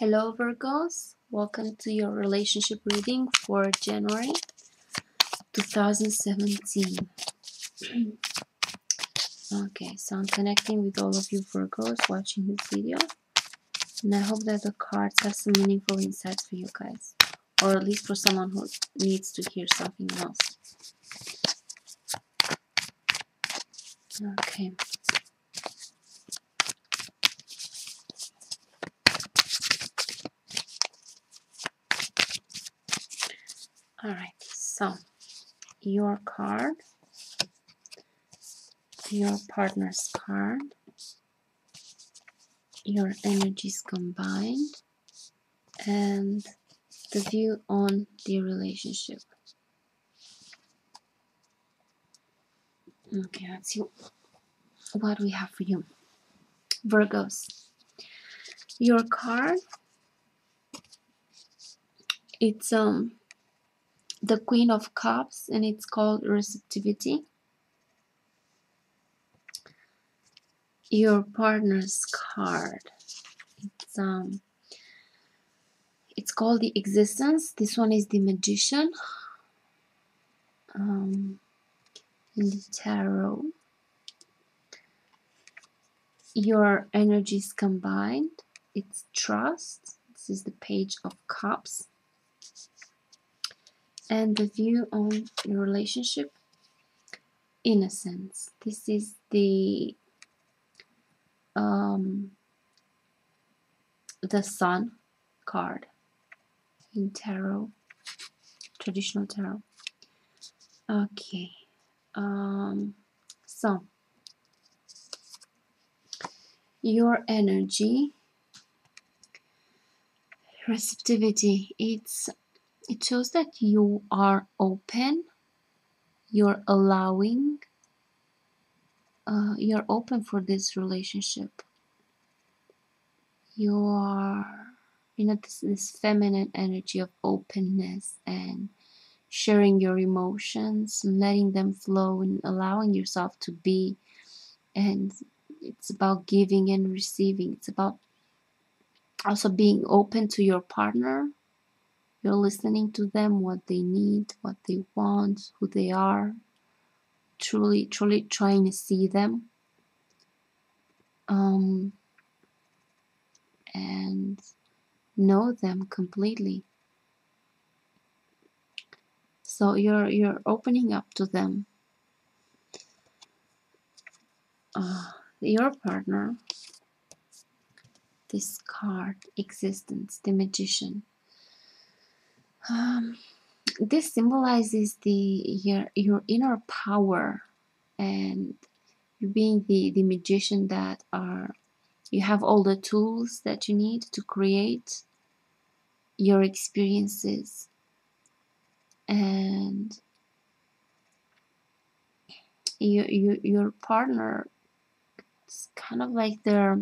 Hello Virgos, welcome to your relationship reading for January 2017. okay, so I'm connecting with all of you Virgos watching this video. And I hope that the cards have some meaningful insights for you guys. Or at least for someone who needs to hear something else. Okay. all right so your card your partner's card your energies combined and the view on the relationship. Okay let's see what we have for you. Virgos your card it's um the Queen of Cups and it's called Receptivity. Your partner's card. It's um it's called the existence. This one is the magician. Um in the tarot. Your energies combined. It's trust. This is the page of cups and the view on your relationship? Innocence. This is the um, the sun card in tarot traditional tarot. Okay um, so your energy receptivity it's it shows that you are open you're allowing uh, you're open for this relationship. You are you know this, this feminine energy of openness and sharing your emotions letting them flow and allowing yourself to be. And it's about giving and receiving. It's about also being open to your partner you're listening to them, what they need, what they want, who they are. Truly, truly trying to see them. Um, and know them completely. So you're you're opening up to them. Uh, your partner, this card, existence, the magician um, this symbolizes the your your inner power and you being the the magician that are you have all the tools that you need to create your experiences. And you, you your partner it's kind of like they're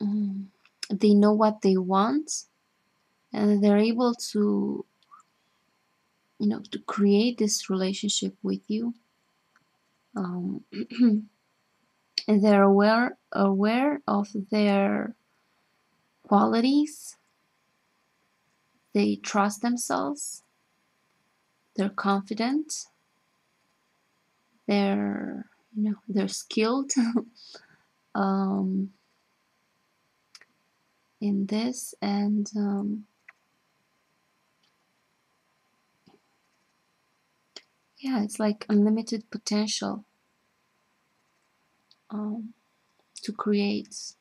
um, they know what they want and they're able to you know to create this relationship with you. Um, and they're aware aware of their qualities. They trust themselves. They're confident. They're you know they're skilled. Um, in this and um, yeah it's like unlimited potential um, to create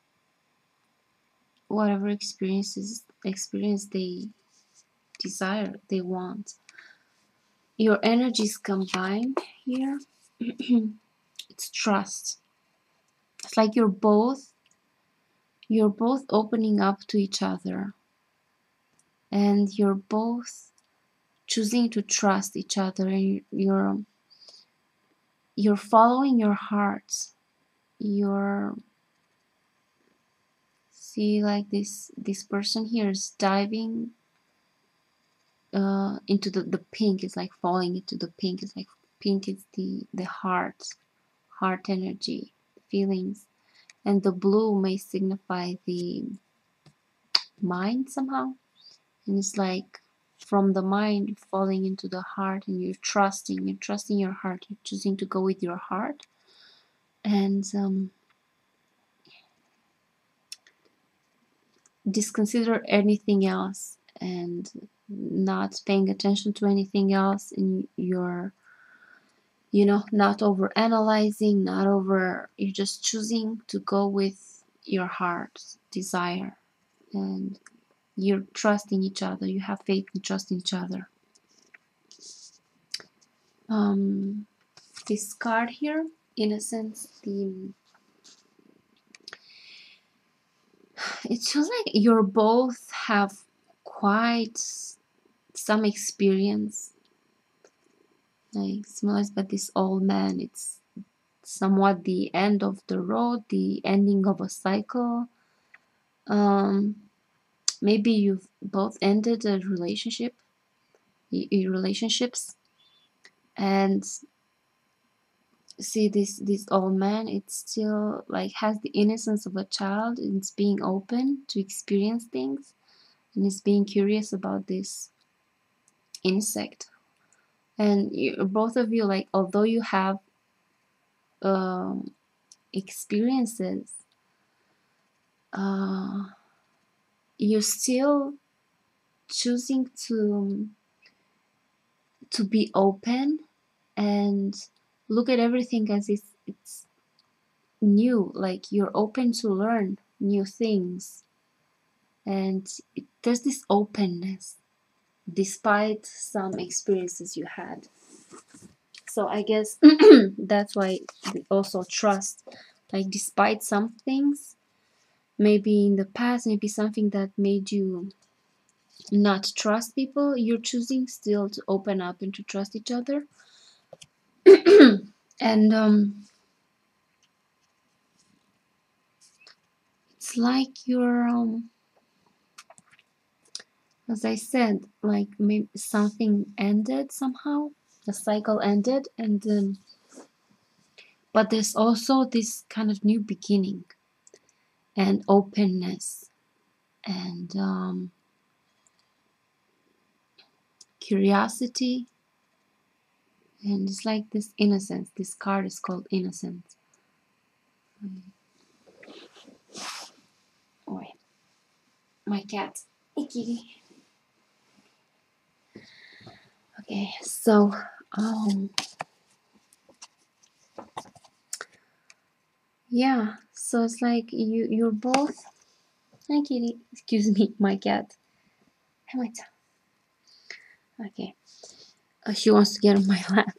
whatever experiences experience they desire they want. Your energies combined here it's trust. It's like you're both you're both opening up to each other. And you're both choosing to trust each other and you're you're following your heart you're see like this this person here is diving uh, into the, the pink it's like falling into the pink it's like pink is the the heart heart energy feelings. And the blue may signify the mind somehow. And it's like from the mind falling into the heart and you're trusting you're trusting your heart you're choosing to go with your heart. And um, disconsider anything else and not paying attention to anything else in your you know not over analyzing not over you're just choosing to go with your heart's desire. And you're trusting each other you have faith and trust in each other. Um, this card here innocence the it feels like you're both have quite some experience. Like symbolized by this old man it's somewhat the end of the road the ending of a cycle. Um maybe you've both ended a relationship relationships and see this this old man it's still like has the innocence of a child it's being open to experience things and it's being curious about this insect. And you, both of you like although you have um, experiences uh, you're still choosing to to be open and look at everything as if it's new like you're open to learn new things. And it, there's this openness despite some experiences you had. So i guess that's why we also trust like despite some things maybe in the past maybe something that made you not trust people you're choosing still to open up and to trust each other. And um it's like you're um as I said, like maybe something ended somehow, the cycle ended, and um, but there's also this kind of new beginning and openness and um, curiosity. And it's like this innocence this card is called innocence. Oh my cat kitty Okay, so um yeah, so it's like you you're both Hi kitty, excuse me, my cat. Hi my Okay. Uh, she wants to get on my lap.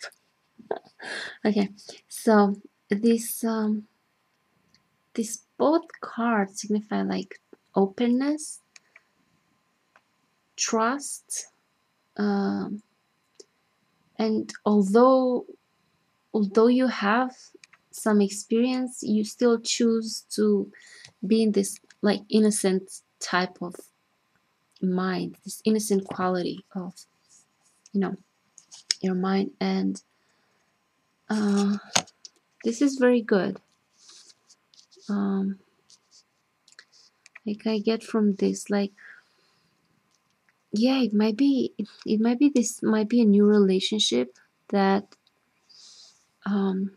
okay, so this um this both cards signify like openness, trust, um and although although you have some experience you still choose to be in this like innocent type of mind this innocent quality of you know your mind. And uh, this is very good. Um, like I get from this like yeah it might be it might be this might be a new relationship that um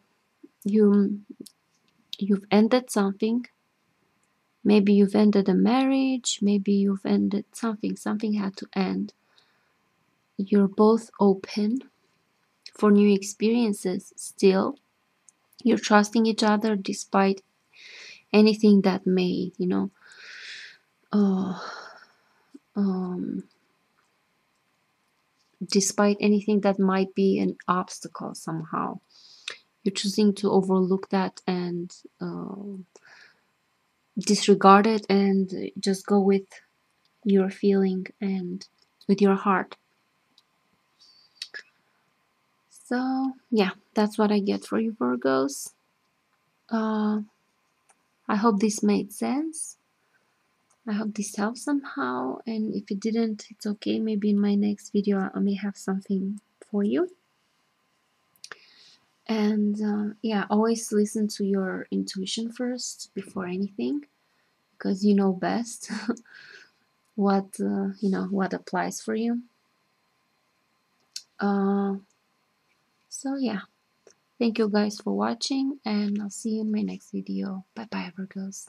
you you've ended something. Maybe you've ended a marriage maybe you've ended something. Something had to end. You're both open for new experiences still. You're trusting each other despite anything that may you know. Uh, um, despite anything that might be an obstacle somehow. You're choosing to overlook that and uh, disregard it and just go with your feeling and with your heart. So, yeah, that's what I get for you, Virgos. Uh, I hope this made sense. I hope this helps somehow and if it didn't it's okay maybe in my next video I may have something for you and uh, yeah always listen to your intuition first before anything because you know best what uh, you know what applies for you. Uh, so yeah. Thank you guys for watching and i'll see you in my next video. Bye bye virgos